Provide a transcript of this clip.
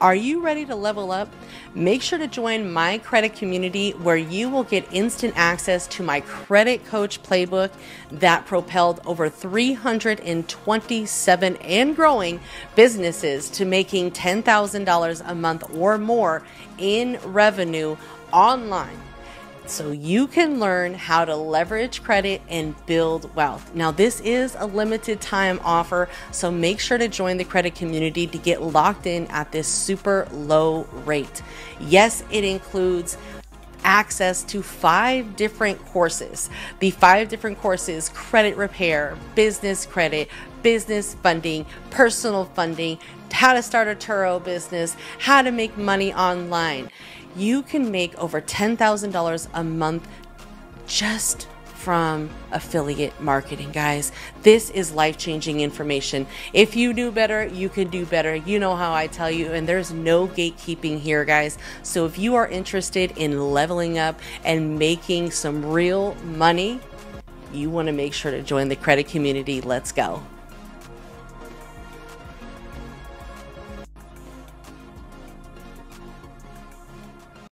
Are you ready to level up? Make sure to join my credit community where you will get instant access to my credit coach playbook that propelled over 327 and growing businesses to making $10,000 a month or more in revenue online so you can learn how to leverage credit and build wealth. Now, this is a limited time offer, so make sure to join the credit community to get locked in at this super low rate. Yes, it includes access to five different courses. The five different courses credit repair, business credit, business funding, personal funding, how to start a Turo business, how to make money online you can make over $10,000 a month just from affiliate marketing, guys. This is life changing information. If you do better, you can do better. You know how I tell you, and there's no gatekeeping here, guys. So if you are interested in leveling up and making some real money, you want to make sure to join the credit community. Let's go.